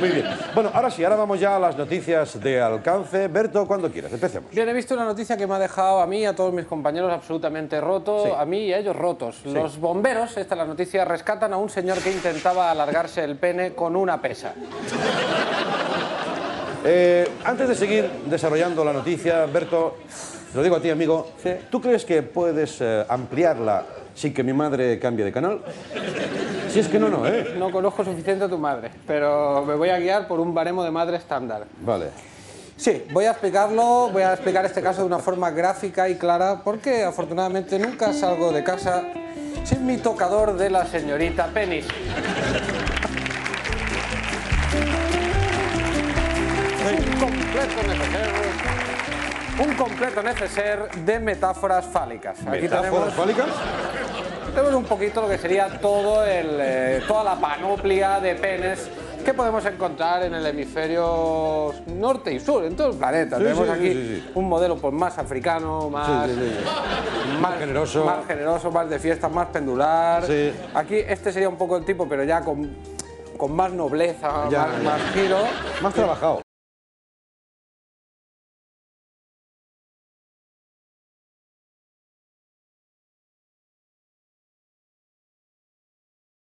Muy bien. Bueno, ahora sí, ahora vamos ya a las noticias de alcance. Berto, cuando quieras, empecemos. Bien, he visto una noticia que me ha dejado a mí y a todos mis compañeros absolutamente roto, Sí. a mí y a ellos rotos. Los bomberos, esta es la noticia, rescatan a un señor que intentaba alargarse el pene con una pesa. Eh, antes de seguir desarrollando la noticia, Berto, te lo digo a ti, amigo. ¿tú crees que puedes eh, ampliarla sin que mi madre cambie de canal? Si es que no, no, ¿eh? No conozco suficiente a tu madre, pero me voy a guiar por un baremo de madre estándar. Vale. Sí, voy a explicarlo, voy a explicar este caso de una forma gráfica y clara, porque afortunadamente nunca salgo de casa sin mi tocador de la señorita Penis. Un completo neceser, un completo neceser de metáforas fálicas. Aquí ¿Metáforas tenemos, fálicas? Tenemos un poquito lo que sería todo el, eh, toda la panoplia de penes que podemos encontrar en el hemisferio norte y sur, en todo el planeta. Sí, tenemos sí, aquí sí, un modelo pues, más africano, más, más generoso. más generoso, más de fiestas, más pendular. Aquí este sería un poco el tipo, pero ya con, con más nobleza, Ya, más, ya. más giro. Más trabajado.